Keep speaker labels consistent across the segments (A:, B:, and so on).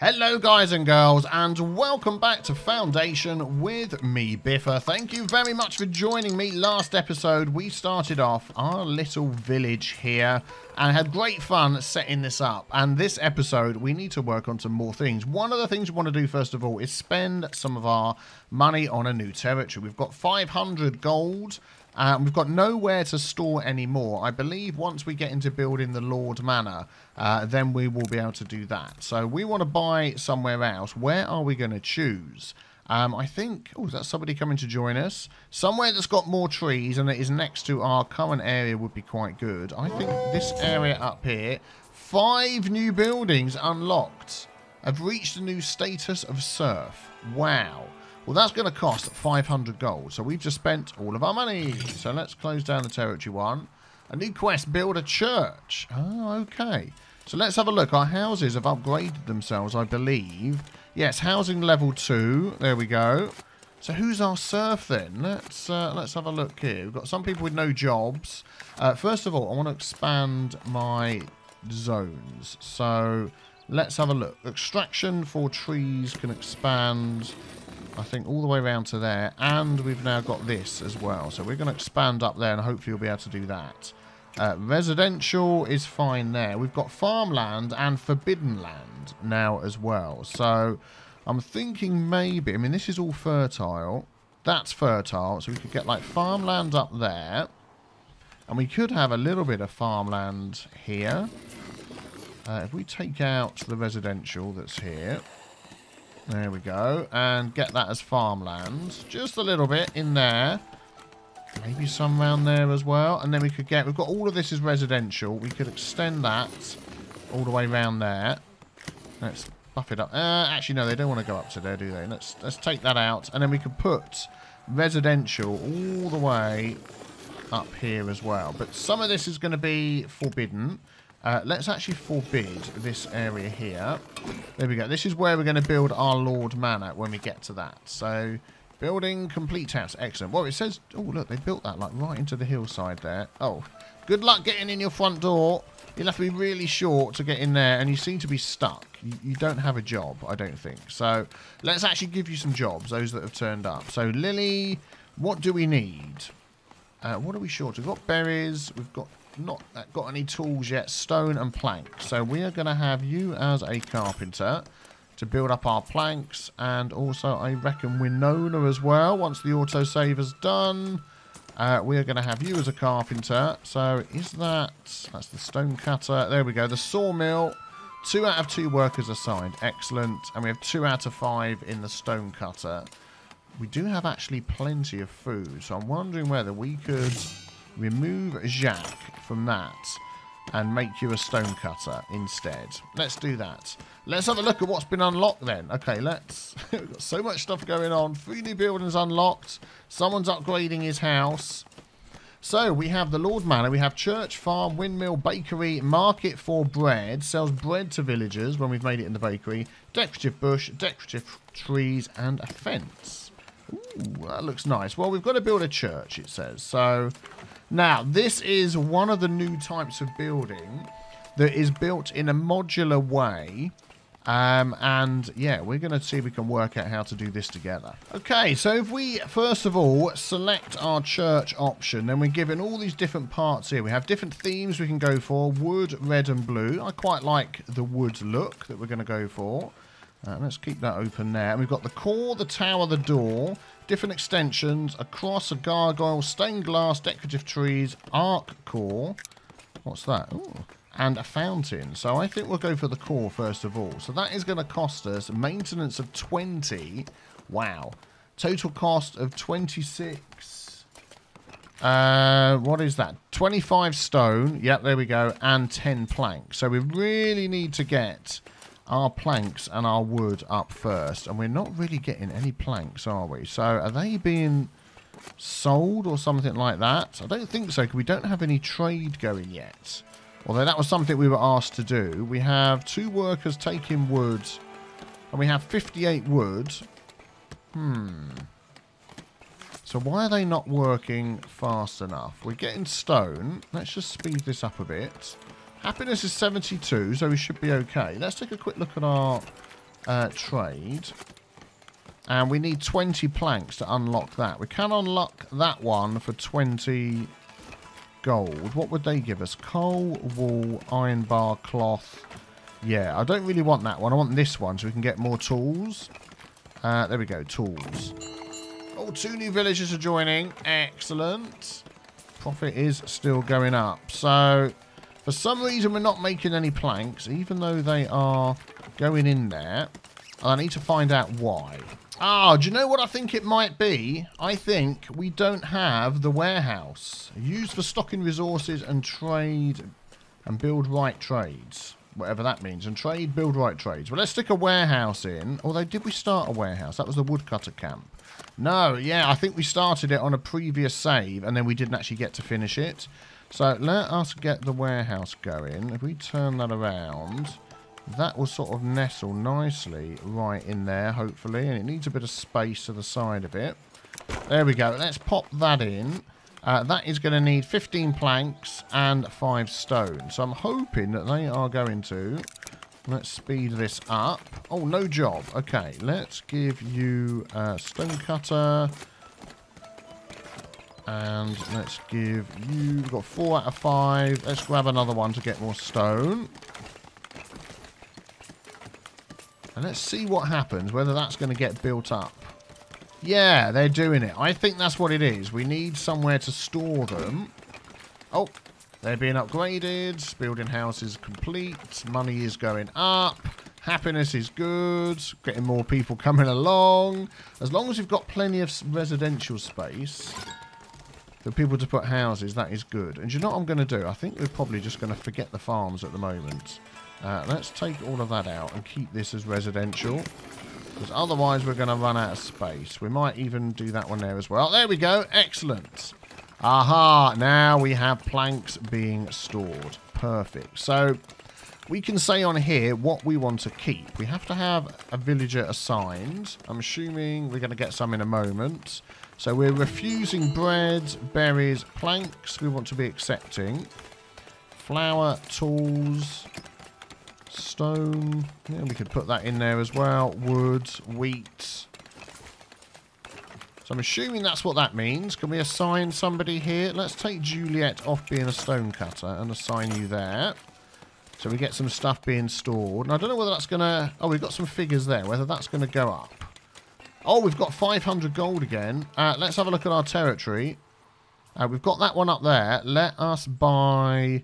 A: Hello guys and girls and welcome back to Foundation with me Biffa. Thank you very much for joining me. Last episode we started off our little village here and had great fun setting this up. And this episode we need to work on some more things. One of the things we want to do first of all is spend some of our money on a new territory. We've got 500 gold um, we've got nowhere to store anymore. I believe once we get into building the Lord Manor, uh, then we will be able to do that. So we want to buy somewhere else. Where are we going to choose? Um, I think, oh, is that somebody coming to join us? Somewhere that's got more trees and that is next to our current area would be quite good. I think this area up here, five new buildings unlocked. Have reached a new status of serf. Wow. Well, that's going to cost 500 gold. So we've just spent all of our money. So let's close down the territory one. A new quest, build a church. Oh, okay. So let's have a look. Our houses have upgraded themselves, I believe. Yes, housing level 2. There we go. So who's our serf then? Let's uh, let's have a look here. We've got some people with no jobs. Uh, first of all, I want to expand my zones. So let's have a look. Extraction for trees can expand I think all the way around to there. And we've now got this as well. So we're going to expand up there and hopefully we'll be able to do that. Uh, residential is fine there. We've got farmland and forbidden land now as well. So I'm thinking maybe, I mean, this is all fertile. That's fertile. So we could get like farmland up there. And we could have a little bit of farmland here. Uh, if we take out the residential that's here, there we go. And get that as farmland. Just a little bit in there. Maybe some around there as well. And then we could get... We've got all of this is residential. We could extend that all the way around there. Let's buff it up. Uh, actually, no, they don't want to go up to there, do they? Let's, let's take that out. And then we could put residential all the way up here as well. But some of this is going to be forbidden. Uh, let's actually forbid this area here. There we go. This is where we're going to build our Lord Manor when we get to that. So, building complete house. Excellent. Well, it says... Oh, look, they built that like right into the hillside there. Oh, good luck getting in your front door. You'll have to be really short to get in there, and you seem to be stuck. You, you don't have a job, I don't think. So, let's actually give you some jobs, those that have turned up. So, Lily, what do we need? Uh, what are we short? We've got berries. We've got not got any tools yet. Stone and plank. So we are going to have you as a carpenter to build up our planks. And also, I reckon Winona as well. Once the autosave is done, uh, we are going to have you as a carpenter. So is that... That's the stone cutter. There we go. The sawmill. Two out of two workers assigned. Excellent. And we have two out of five in the stone cutter. We do have actually plenty of food. So I'm wondering whether we could remove Jacques from that and make you a stone cutter instead. Let's do that. Let's have a look at what's been unlocked then. Okay, let's... We've got so much stuff going on. Three new buildings unlocked. Someone's upgrading his house. So, we have the Lord Manor. We have church, farm, windmill, bakery, market for bread. Sells bread to villagers when we've made it in the bakery. Decorative bush, decorative trees, and a fence. Ooh, that looks nice. Well, we've got to build a church, it says. So, now, this is one of the new types of building that is built in a modular way. Um, and yeah, we're going to see if we can work out how to do this together. Okay, so if we first of all select our church option, then we're given all these different parts here. We have different themes we can go for, wood, red and blue. I quite like the wood look that we're going to go for. Uh, let's keep that open there. And we've got the core, the tower, the door, different extensions, a cross, a gargoyle, stained glass, decorative trees, arc core. What's that? Ooh. And a fountain. So I think we'll go for the core first of all. So that is going to cost us maintenance of 20. Wow. Total cost of 26. Uh, what is that? 25 stone. Yep, there we go. And 10 plank. So we really need to get our planks and our wood up first. And we're not really getting any planks, are we? So are they being sold or something like that? I don't think so, because we don't have any trade going yet. Although that was something we were asked to do. We have two workers taking wood. And we have 58 wood. Hmm. So why are they not working fast enough? We're getting stone. Let's just speed this up a bit. Happiness is 72, so we should be okay. Let's take a quick look at our uh, trade. And we need 20 planks to unlock that. We can unlock that one for 20 gold. What would they give us? Coal, wool, iron bar, cloth. Yeah, I don't really want that one. I want this one so we can get more tools. Uh, there we go, tools. Oh, two new villagers are joining. Excellent. Profit is still going up. So, for some reason, we're not making any planks, even though they are going in there. I need to find out why. Ah, do you know what I think it might be? I think we don't have the warehouse. Used for stocking resources and trade and build right trades. Whatever that means. And trade, build right trades. Well, let's stick a warehouse in. Although, did we start a warehouse? That was the woodcutter camp. No, yeah, I think we started it on a previous save and then we didn't actually get to finish it. So let us get the warehouse going. If we turn that around that will sort of nestle nicely right in there, hopefully. And it needs a bit of space to the side of it. There we go. Let's pop that in. Uh, that is going to need 15 planks and 5 stone. So I'm hoping that they are going to... Let's speed this up. Oh, no job. Okay, let's give you a stone cutter. And let's give you... We've got 4 out of 5. Let's grab another one to get more stone. And let's see what happens, whether that's going to get built up. Yeah, they're doing it. I think that's what it is. We need somewhere to store them. Oh, they're being upgraded. Building house is complete. Money is going up. Happiness is good. Getting more people coming along. As long as we've got plenty of residential space for people to put houses, that is good. And you know what I'm going to do? I think we're probably just going to forget the farms at the moment. Uh, let's take all of that out and keep this as residential. Because otherwise we're going to run out of space. We might even do that one there as well. There we go. Excellent. Aha. Now we have planks being stored. Perfect. So we can say on here what we want to keep. We have to have a villager assigned. I'm assuming we're going to get some in a moment. So we're refusing bread, berries, planks. We want to be accepting. Flour, tools, Stone. Yeah, we could put that in there as well. Wood, wheat. So I'm assuming that's what that means. Can we assign somebody here? Let's take Juliet off being a stone cutter and assign you there. So we get some stuff being stored. And I don't know whether that's going to... Oh, we've got some figures there. Whether that's going to go up. Oh, we've got 500 gold again. Uh, let's have a look at our territory. Uh, we've got that one up there. Let us buy...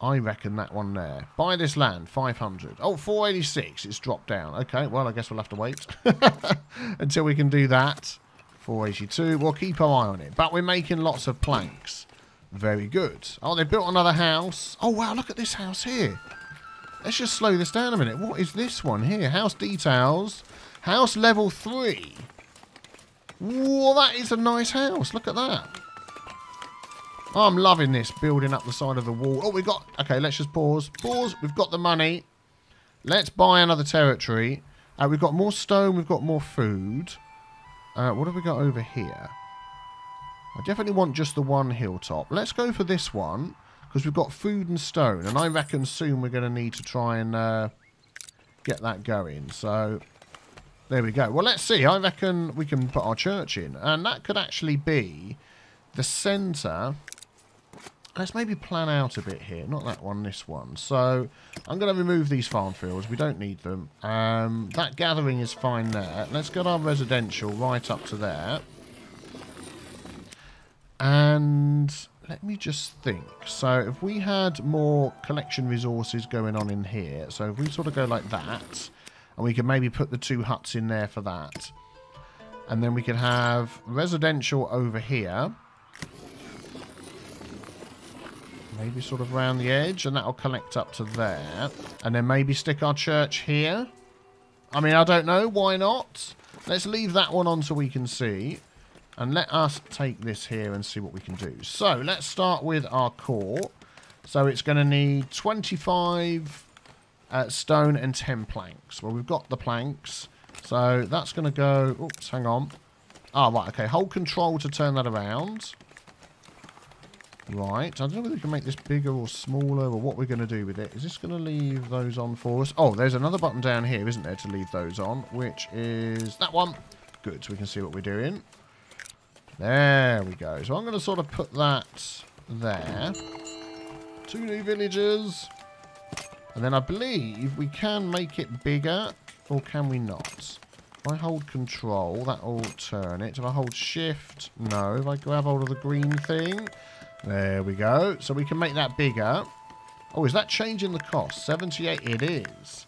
A: I reckon that one there. Buy this land, 500. Oh, 486. It's dropped down. Okay, well, I guess we'll have to wait until we can do that. 482. We'll keep our eye on it. But we're making lots of planks. Very good. Oh, they built another house. Oh, wow, look at this house here. Let's just slow this down a minute. What is this one here? House details. House level 3. Whoa, that is a nice house. Look at that. I'm loving this, building up the side of the wall. Oh, we got... Okay, let's just pause. Pause. We've got the money. Let's buy another territory. Uh, we've got more stone. We've got more food. Uh, what have we got over here? I definitely want just the one hilltop. Let's go for this one. Because we've got food and stone. And I reckon soon we're going to need to try and uh, get that going. So, there we go. Well, let's see. I reckon we can put our church in. And that could actually be the centre let's maybe plan out a bit here. Not that one, this one. So I'm going to remove these farm fields. We don't need them. Um, that gathering is fine there. Let's get our residential right up to there. And let me just think. So if we had more collection resources going on in here. So if we sort of go like that. And we can maybe put the two huts in there for that. And then we could have residential over here. Maybe sort of around the edge, and that'll collect up to there. And then maybe stick our church here. I mean, I don't know. Why not? Let's leave that one on so we can see. And let us take this here and see what we can do. So, let's start with our core. So, it's going to need 25 uh, stone and 10 planks. Well, we've got the planks. So, that's going to go... Oops, hang on. Ah, right, okay. Hold control to turn that around. Right. I don't know whether we can make this bigger or smaller or what we're going to do with it. Is this going to leave those on for us? Oh, there's another button down here, isn't there, to leave those on, which is that one. Good, so we can see what we're doing. There we go. So I'm going to sort of put that there. Two new villagers. And then I believe we can make it bigger, or can we not? If I hold control, that will turn it. If I hold shift, no. If I grab hold of the green thing, there we go. So we can make that bigger. Oh, is that changing the cost? 78, it is.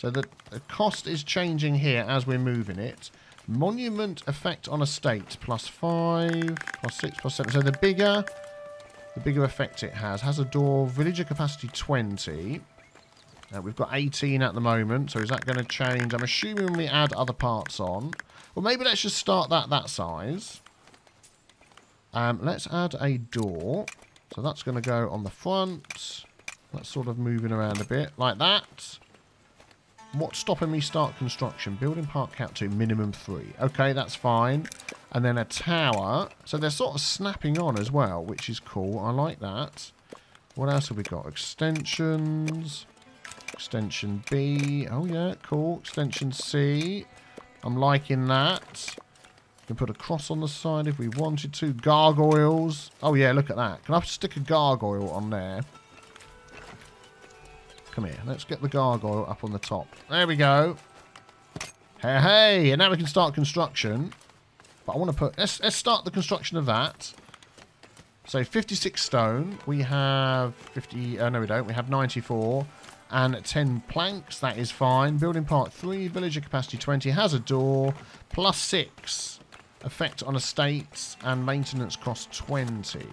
A: So the, the cost is changing here as we're moving it. Monument effect on estate, plus 5, plus 6, plus 7. So the bigger, the bigger effect it has. Has a door, villager capacity 20. Uh, we've got 18 at the moment, so is that going to change? I'm assuming we add other parts on. Well, maybe let's just start that that size. Um, let's add a door. So that's going to go on the front. That's sort of moving around a bit, like that. What's stopping me start construction? Building part cap to minimum 3. Okay, that's fine. And then a tower. So they're sort of snapping on as well, which is cool. I like that. What else have we got? Extensions. Extension B. Oh, yeah, cool. Extension C. I'm liking that can put a cross on the side if we wanted to. Gargoyles. Oh, yeah, look at that. Can I stick a gargoyle on there? Come here. Let's get the gargoyle up on the top. There we go. Hey, hey. And now we can start construction. But I want to put... Let's, let's start the construction of that. So 56 stone. We have 50... Uh, no, we don't. We have 94 and 10 planks. That is fine. Building part 3, villager capacity 20, has a door, plus 6. Effect on estates and maintenance cost 20.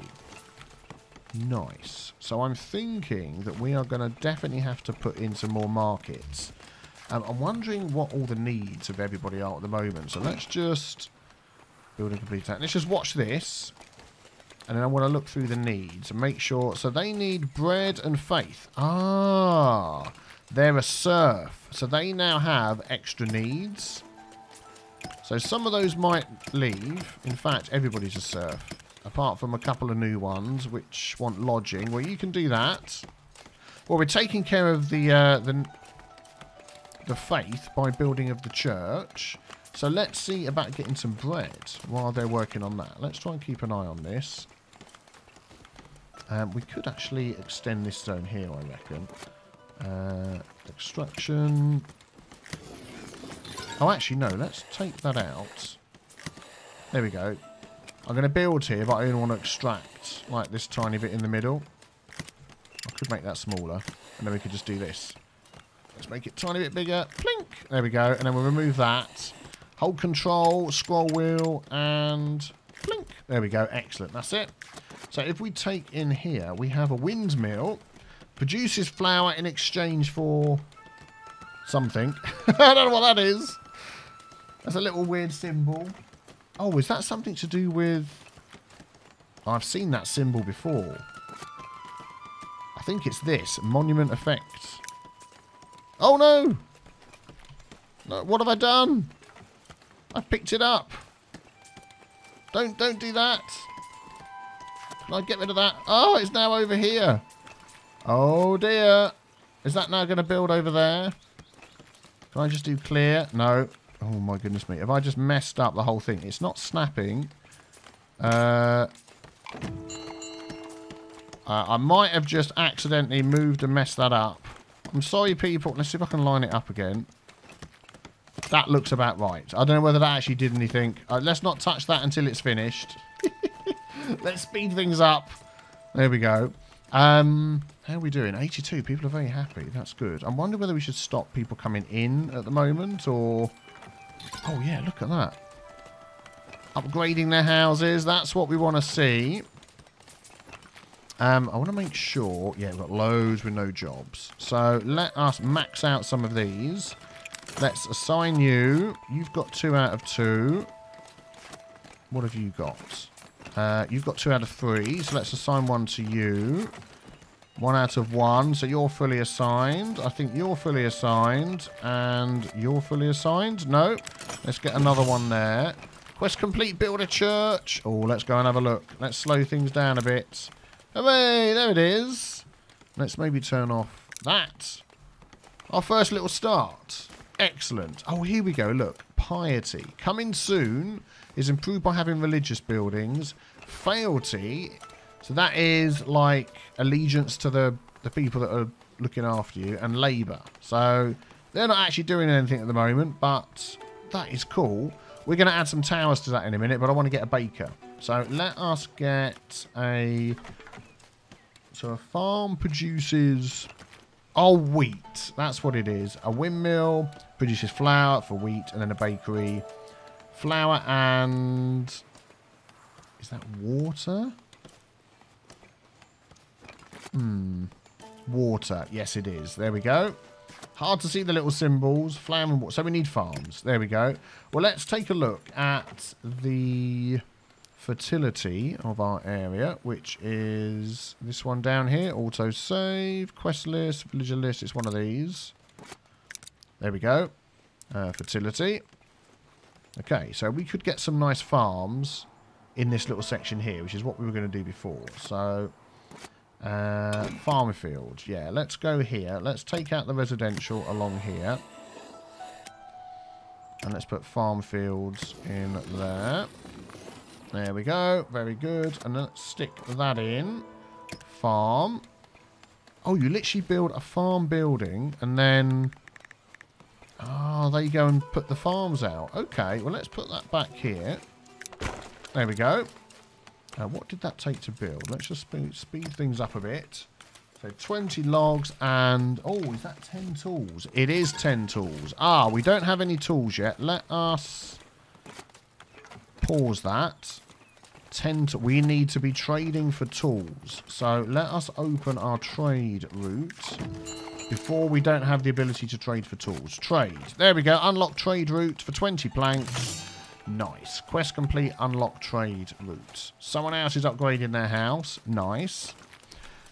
A: Nice. So I'm thinking that we are going to definitely have to put in some more markets. Um, I'm wondering what all the needs of everybody are at the moment. So let's just build a complete town. Let's just watch this. And then I want to look through the needs and make sure. So they need bread and faith. Ah, they're a serf. So they now have extra needs. So some of those might leave. In fact, everybody's a serf. Apart from a couple of new ones which want lodging. Well, you can do that. Well, we're taking care of the, uh, the, the faith by building of the church. So let's see about getting some bread while they're working on that. Let's try and keep an eye on this. Um, we could actually extend this zone here, I reckon. Uh, extraction. Oh, actually, no. Let's take that out. There we go. I'm going to build here, but I only want to extract, like, this tiny bit in the middle. I could make that smaller, and then we could just do this. Let's make it tiny bit bigger. Plink! There we go. And then we'll remove that. Hold control, scroll wheel, and plink. There we go. Excellent. That's it. So if we take in here, we have a windmill. Produces flour in exchange for something. I don't know what that is. That's a little weird symbol. Oh, is that something to do with... I've seen that symbol before. I think it's this. Monument effect. Oh, no! no! What have I done? I picked it up. Don't, don't do that. Can I get rid of that? Oh, it's now over here. Oh, dear. Is that now going to build over there? Can I just do clear? No. Oh my goodness me. Have I just messed up the whole thing? It's not snapping. Uh, uh, I might have just accidentally moved and messed that up. I'm sorry, people. Let's see if I can line it up again. That looks about right. I don't know whether that actually did anything. Uh, let's not touch that until it's finished. let's speed things up. There we go. Um, how are we doing? 82. People are very happy. That's good. I wonder whether we should stop people coming in at the moment or... Oh, yeah, look at that. Upgrading their houses. That's what we want to see. Um, I want to make sure... Yeah, we've got loads with no jobs. So let us max out some of these. Let's assign you. You've got two out of two. What have you got? Uh, you've got two out of three. So let's assign one to you. One out of one. So you're fully assigned. I think you're fully assigned. And you're fully assigned. No. Let's get another one there. Quest complete. Build a church. Oh, let's go and have a look. Let's slow things down a bit. Hooray, there it is. Let's maybe turn off that. Our first little start. Excellent. Oh, here we go. Look. Piety. Coming soon is improved by having religious buildings. Fealty. So that is like allegiance to the, the people that are looking after you. And labour. So they're not actually doing anything at the moment. But that is cool. We're going to add some towers to that in a minute. But I want to get a baker. So let us get a... So a farm produces Oh, wheat. That's what it is. A windmill produces flour for wheat and then a bakery. Flour and... Is that water? Hmm. Water. Yes, it is. There we go. Hard to see the little symbols. Flour and water. So we need farms. There we go. Well, let's take a look at the fertility of our area, which is this one down here. Auto save, quest list, villager list. It's one of these. There we go. Uh, fertility. Okay, so we could get some nice farms in this little section here, which is what we were going to do before. So, uh, farm fields. Yeah, let's go here. Let's take out the residential along here. And let's put farm fields in there. There we go. Very good. And let's stick that in. Farm. Oh, you literally build a farm building and then... Oh, there you go and put the farms out. Okay, well, let's put that back here. There we go. Uh, what did that take to build? Let's just speed, speed things up a bit. So 20 logs and... Oh, is that 10 tools? It is 10 tools. Ah, we don't have any tools yet. Let us pause that tend to, we need to be trading for tools. So let us open our trade route before we don't have the ability to trade for tools. Trade. There we go. Unlock trade route for 20 planks. Nice. Quest complete. Unlock trade route. Someone else is upgrading their house. Nice.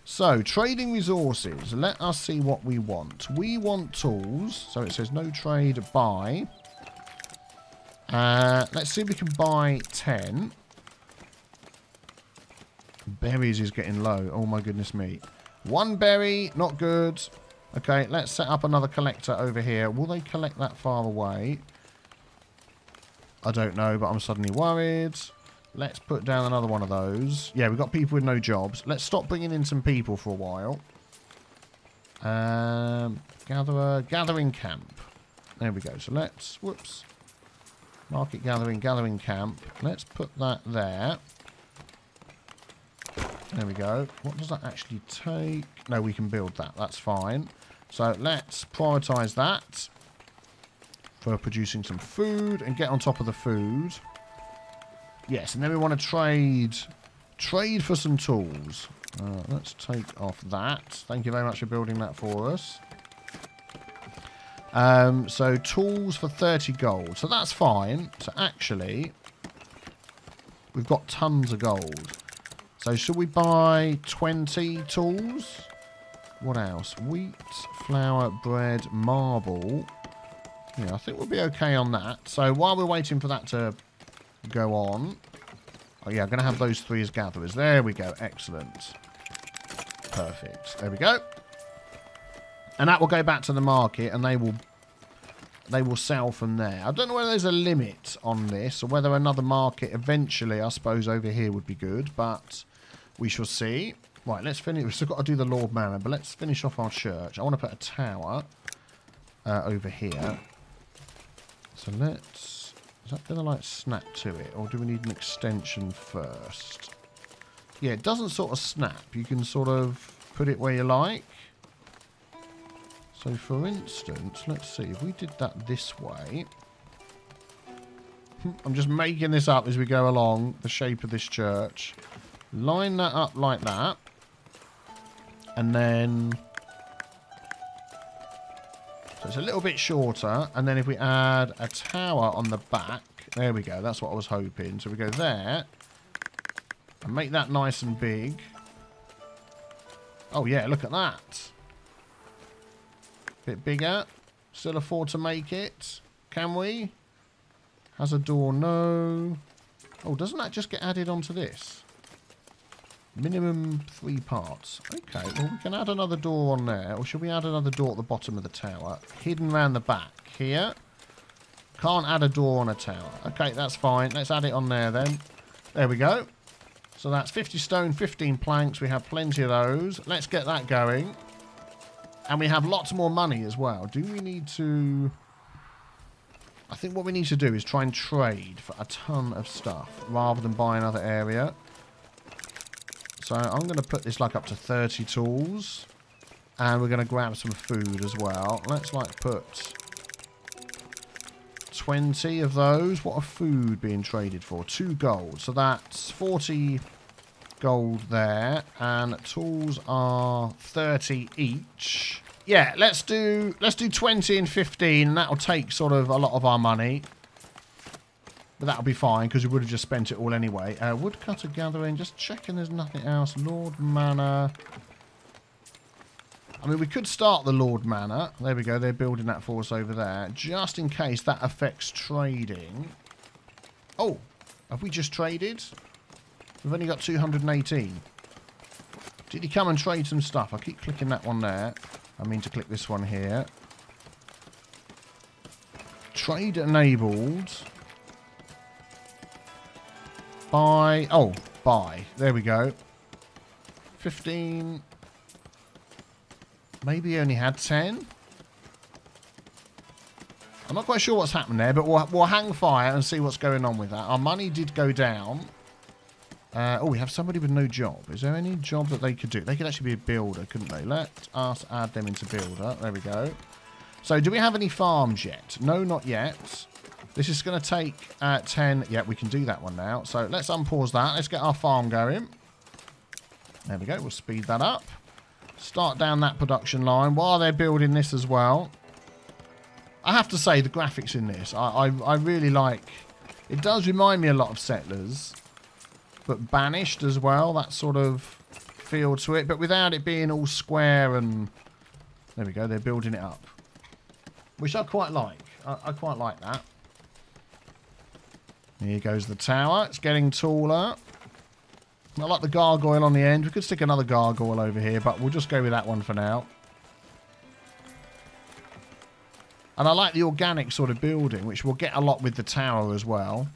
A: So, trading resources. Let us see what we want. We want tools. So it says no trade buy. Uh, let's see if we can buy 10. Berries is getting low. Oh my goodness me. One berry, not good. Okay, let's set up another collector over here. Will they collect that far away? I don't know, but I'm suddenly worried. Let's put down another one of those. Yeah, we've got people with no jobs. Let's stop bringing in some people for a while. Um, gatherer, gathering camp. There we go. So let's, whoops. Market gathering, gathering camp. Let's put that there. There we go. What does that actually take? No, we can build that. That's fine. So let's prioritise that for producing some food and get on top of the food. Yes, and then we want to trade trade for some tools. Uh, let's take off that. Thank you very much for building that for us. Um, so tools for 30 gold. So that's fine. So actually, we've got tons of gold. So should we buy 20 tools? What else? Wheat, flour, bread, marble. Yeah, I think we'll be okay on that. So while we're waiting for that to go on... Oh yeah, I'm going to have those three as gatherers. There we go. Excellent. Perfect. There we go. And that will go back to the market and they will they will sell from there. I don't know whether there's a limit on this or whether another market eventually, I suppose, over here would be good. But we shall see. Right, let's finish. We've still got to do the Lord Manor, but let's finish off our church. I want to put a tower uh, over here. So let's... Is that going to, like, snap to it? Or do we need an extension first? Yeah, it doesn't sort of snap. You can sort of put it where you like. So, for instance, let's see. If we did that this way... Hmm, I'm just making this up as we go along, the shape of this church. Line that up like that. And then... So it's a little bit shorter. And then if we add a tower on the back... There we go. That's what I was hoping. So we go there. And make that nice and big. Oh, yeah. Look at that. Bit bigger. Still afford to make it. Can we? Has a door? No. Oh, doesn't that just get added onto this? Minimum three parts. Okay, well we can add another door on there. Or should we add another door at the bottom of the tower? Hidden around the back here. Can't add a door on a tower. Okay, that's fine. Let's add it on there then. There we go. So that's 50 stone, 15 planks. We have plenty of those. Let's get that going. And we have lots more money as well. Do we need to... I think what we need to do is try and trade for a ton of stuff rather than buy another area. So I'm going to put this like up to 30 tools. And we're going to grab some food as well. Let's like put 20 of those. What are food being traded for? Two gold. So that's 40 gold there. And tools are 30 each. Yeah, let's do let's do 20 and 15. That'll take sort of a lot of our money. But that'll be fine because we would have just spent it all anyway. Uh, woodcutter gathering, just checking there's nothing else. Lord Manor. I mean, we could start the Lord Manor. There we go. They're building that for us over there. Just in case that affects trading. Oh, have we just traded? We've only got 218. Did he come and trade some stuff? I keep clicking that one there. I mean to click this one here. Trade enabled. Buy. Oh, buy. There we go. 15. Maybe only had 10. I'm not quite sure what's happened there, but we'll, we'll hang fire and see what's going on with that. Our money did go down. Uh, oh, we have somebody with no job. Is there any job that they could do? They could actually be a builder, couldn't they? Let us add them into builder. There we go. So, do we have any farms yet? No, not yet. This is going to take uh, 10. Yeah, we can do that one now. So, let's unpause that. Let's get our farm going. There we go. We'll speed that up. Start down that production line while they're building this as well. I have to say, the graphics in this, I, I, I really like... It does remind me a lot of Settlers but banished as well. That sort of feel to it, but without it being all square and... There we go, they're building it up. Which I quite like. I, I quite like that. Here goes the tower. It's getting taller. I like the gargoyle on the end. We could stick another gargoyle over here, but we'll just go with that one for now. And I like the organic sort of building, which we'll get a lot with the tower as well.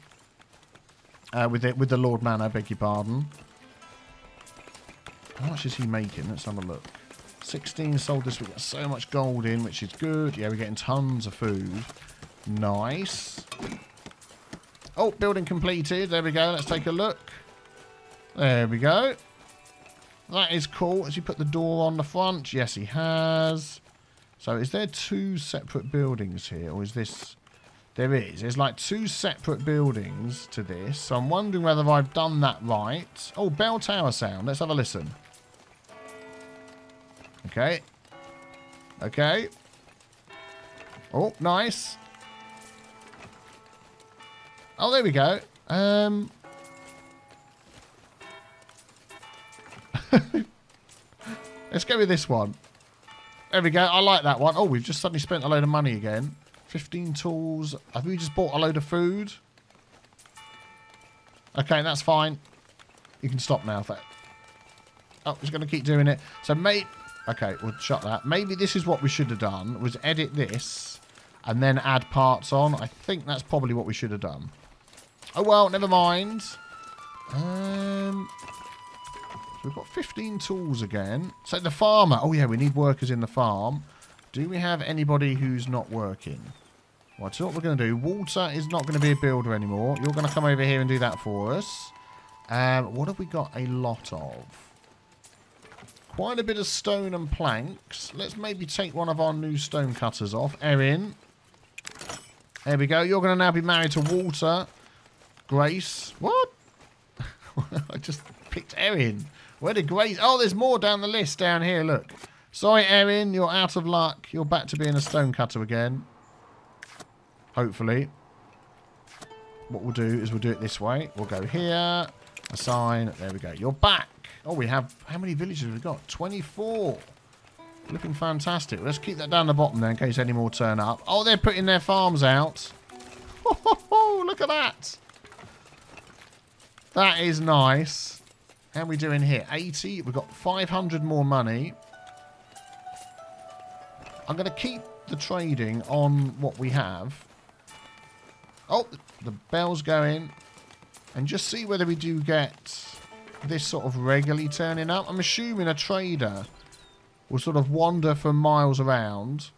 A: Uh, with it, with the Lord Manor, I beg your pardon. How much is he making? Let's have a look. 16 sold this. We got so much gold in, which is good. Yeah, we're getting tons of food. Nice. Oh, building completed. There we go. Let's take a look. There we go. That is cool. Has he put the door on the front? Yes, he has. So is there two separate buildings here? Or is this... There is. There's like two separate buildings to this. So I'm wondering whether I've done that right. Oh, bell tower sound. Let's have a listen. Okay. Okay. Oh, nice. Oh, there we go. Um... Let's go with this one. There we go. I like that one. Oh, we've just suddenly spent a load of money again. 15 tools. Have we just bought a load of food? Okay, that's fine. You can stop now. That. Oh, he's going to keep doing it. So, mate. Okay, we'll shut that. Maybe this is what we should have done, was edit this and then add parts on. I think that's probably what we should have done. Oh, well, never mind. Um, so we've got 15 tools again. So the farmer. Oh, yeah, we need workers in the farm. Do we have anybody who's not working? Right, so what we're going to do, Walter is not going to be a builder anymore. You're going to come over here and do that for us. Um, what have we got a lot of? Quite a bit of stone and planks. Let's maybe take one of our new stone cutters off. Erin. There we go. You're going to now be married to Walter. Grace. What? I just picked Erin. Where did Grace... Oh, there's more down the list down here. Look. Sorry, Erin. You're out of luck. You're back to being a stone cutter again. Hopefully. What we'll do is we'll do it this way. We'll go here. Assign. There we go. You're back. Oh, we have... How many villages have we got? 24. Looking fantastic. Let's keep that down the bottom there in case any more turn up. Oh, they're putting their farms out. Oh, look at that. That is nice. How are we doing here? 80. We've got 500 more money. I'm going to keep the trading on what we have. Oh, the bell's going. And just see whether we do get this sort of regularly turning up. I'm assuming a trader will sort of wander for miles around.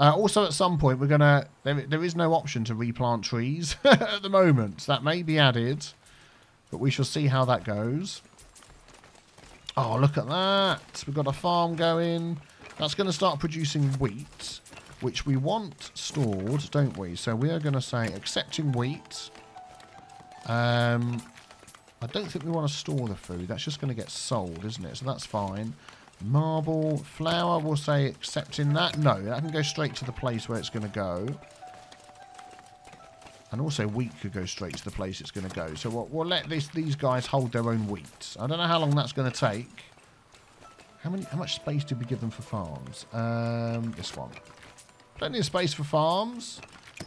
A: Uh, also, at some point, we're going to... There, there is no option to replant trees at the moment. That may be added. But we shall see how that goes. Oh, look at that. We've got a farm going. That's going to start producing wheat, which we want stored, don't we? So we are going to say accepting wheat. Um, I don't think we want to store the food. That's just going to get sold, isn't it? So that's fine. Marble, flour, we'll say accepting that. No, that can go straight to the place where it's going to go. And also wheat could go straight to the place it's going to go. So we'll, we'll let this, these guys hold their own wheat. I don't know how long that's going to take. How many? How much space did we give them for farms? Um, this one. Plenty of space for farms.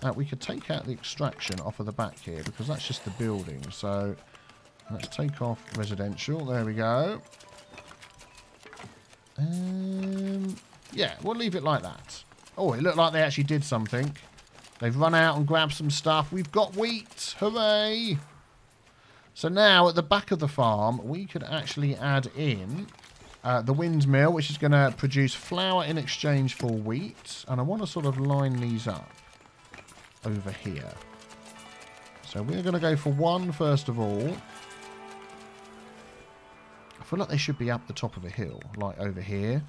A: Uh, we could take out the extraction off of the back here because that's just the building. So let's take off residential. There we go. Um, yeah, we'll leave it like that. Oh, it looked like they actually did something. They've run out and grabbed some stuff. We've got wheat. Hooray! So now at the back of the farm, we could actually add in uh, the windmill, which is going to produce flour in exchange for wheat. And I want to sort of line these up over here. So we're going to go for one first of all. I feel like they should be up the top of a hill, like over here.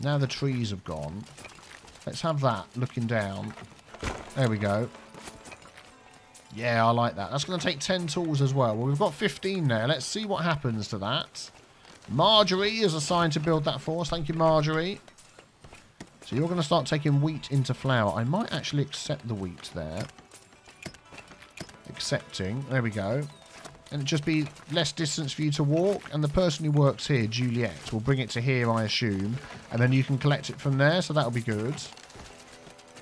A: Now the trees have gone. Let's have that looking down. There we go. Yeah, I like that. That's going to take 10 tools as well. Well, we've got 15 there. Let's see what happens to that. Marjorie is assigned to build that for us. Thank you, Marjorie. So you're going to start taking wheat into flour. I might actually accept the wheat there. Accepting. There we go. And it just be less distance for you to walk. And the person who works here, Juliet, will bring it to here, I assume. And then you can collect it from there. So that'll be good.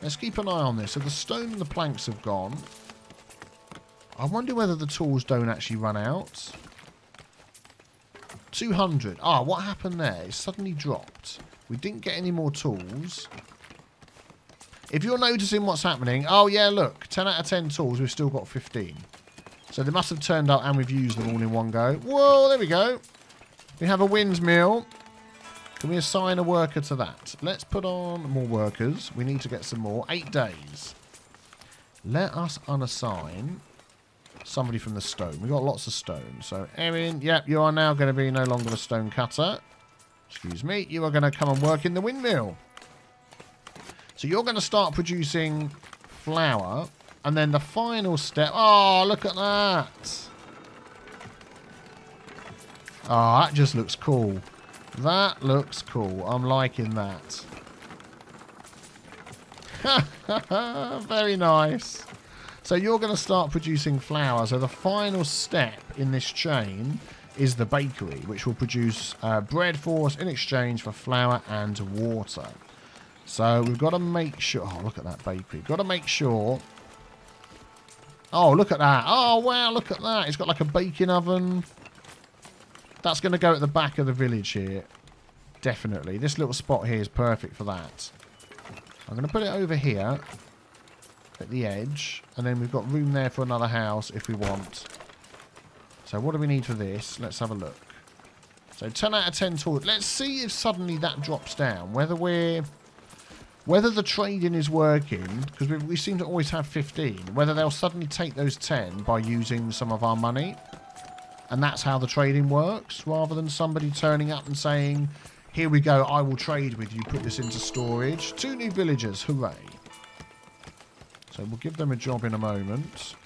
A: Let's keep an eye on this. So the stone and the planks have gone. I wonder whether the tools don't actually run out. 200. Ah, what happened there? It suddenly dropped. We didn't get any more tools. If you're noticing what's happening, oh yeah, look, 10 out of 10 tools, we've still got 15. So they must have turned up and we've used them all in one go. Whoa, there we go. We have a windmill. Can we assign a worker to that? Let's put on more workers. We need to get some more. Eight days. Let us unassign somebody from the stone. We've got lots of stone. So, Erin, yep, you are now going to be no longer a stone cutter. Excuse me. You are going to come and work in the windmill. So you're going to start producing flour. And then the final step... Oh, look at that. Oh, that just looks cool. That looks cool. I'm liking that. Very nice. So you're going to start producing flour. So the final step in this chain is the bakery, which will produce uh, bread for us in exchange for flour and water. So we've got to make sure... Oh, look at that bakery. We've Got to make sure... Oh, look at that. Oh, wow, look at that. It's got like a baking oven. That's going to go at the back of the village here. Definitely. This little spot here is perfect for that. I'm going to put it over here at the edge. And then we've got room there for another house if we want. So what do we need for this? Let's have a look. So 10 out of 10 tools. Let's see if suddenly that drops down. Whether we're... Whether the trading is working, because we, we seem to always have 15, whether they'll suddenly take those 10 by using some of our money. And that's how the trading works, rather than somebody turning up and saying, here we go, I will trade with you, put this into storage. Two new villagers, hooray. So we'll give them a job in a moment.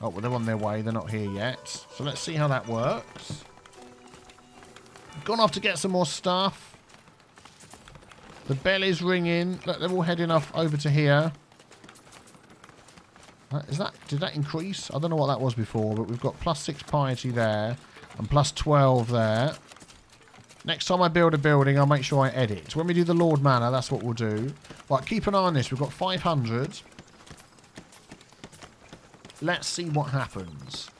A: Oh, well, they're on their way. They're not here yet. So let's see how that works. Gone off to get some more stuff. The bell is ringing. Look, they're all heading off over to here. Uh, that, did that increase? I don't know what that was before, but we've got plus 6 piety there and plus 12 there. Next time I build a building, I'll make sure I edit. When we do the Lord Manor, that's what we'll do. Right, keep an eye on this. We've got 500. Let's see what happens.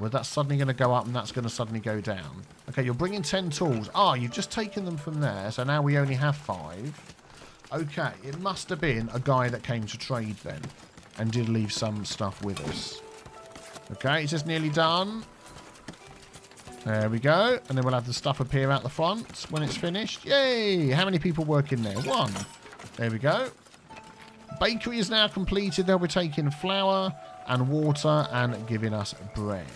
A: Well, that's suddenly going to go up and that's going to suddenly go down. Okay, you're bringing 10 tools. Ah, you've just taken them from there, so now we only have five. Okay, it must have been a guy that came to trade then and did leave some stuff with us. Okay, it's just nearly done. There we go. And then we'll have the stuff appear out the front when it's finished. Yay! How many people work in there? One. There we go. Bakery is now completed. They'll be taking flour and water and giving us bread,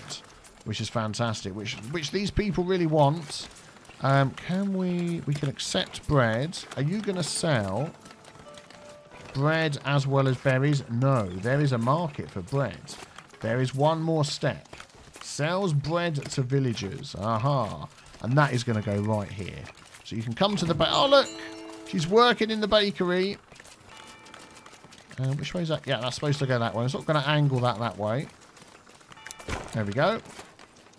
A: which is fantastic, which which these people really want. Um, can we... We can accept bread. Are you going to sell bread as well as berries? No, there is a market for bread. There is one more step. Sells bread to villagers. Aha. And that is going to go right here. So you can come to the... Oh, look! She's working in the bakery. Uh, which way is that? Yeah, that's supposed to go that way. I'm not going to angle that that way. There we go.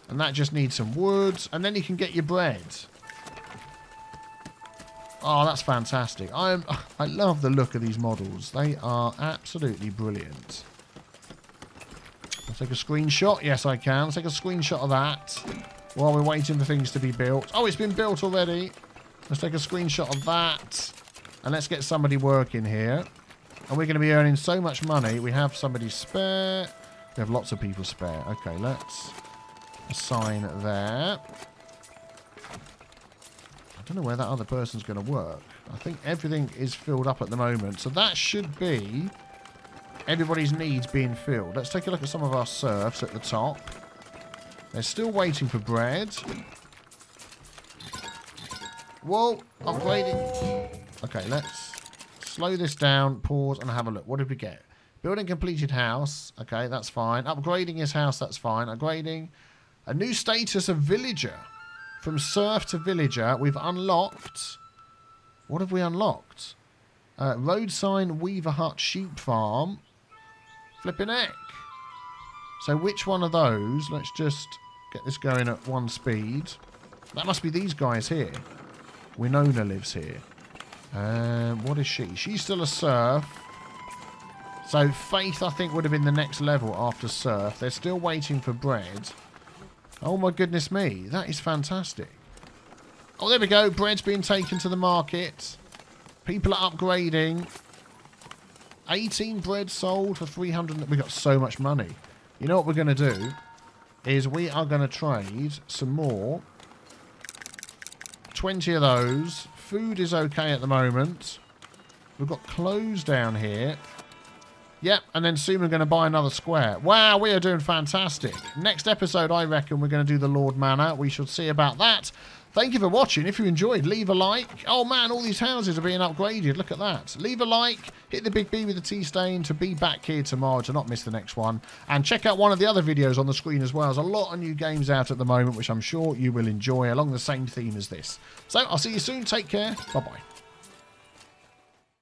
A: And that just needs some wood. And then you can get your bread. Oh, that's fantastic. I'm, I love the look of these models. They are absolutely brilliant. I'll take a screenshot. Yes, I can. Let's take a screenshot of that while we're waiting for things to be built. Oh, it's been built already. Let's take a screenshot of that. And let's get somebody working here. And we're going to be earning so much money. We have somebody spare. We have lots of people spare. Okay, let's assign there. I don't know where that other person's going to work. I think everything is filled up at the moment. So that should be everybody's needs being filled. Let's take a look at some of our serfs at the top. They're still waiting for bread. Whoa, upgrading. Okay, let's slow this down, pause, and have a look. What did we get? Building completed house. Okay, that's fine. Upgrading his house, that's fine. Upgrading. A new status of villager. From serf to villager, we've unlocked... What have we unlocked? Uh, road sign, weaver hut, sheep farm. Flipping heck. So which one of those? Let's just get this going at one speed. That must be these guys here. Winona lives here. Um, what is she? She's still a serf. So Faith, I think, would have been the next level after serf. They're still waiting for bread. Oh my goodness me. That is fantastic. Oh, there we go. Bread's being taken to the market. People are upgrading. 18 bread sold for 300. We got so much money. You know what we're going to do? Is we are going to trade some more. 20 of those. Food is okay at the moment. We've got clothes down here. Yep, and then soon we're going to buy another square. Wow, we are doing fantastic. Next episode, I reckon we're going to do the Lord Manor. We shall see about that. Thank you for watching. If you enjoyed, leave a like. Oh man, all these houses are being upgraded. Look at that. Leave a like. Hit the big B with the tea stain to be back here tomorrow to not miss the next one. And check out one of the other videos on the screen as well. There's a lot of new games out at the moment, which I'm sure you will enjoy along the same theme as this. So I'll see you soon. Take care. Bye-bye.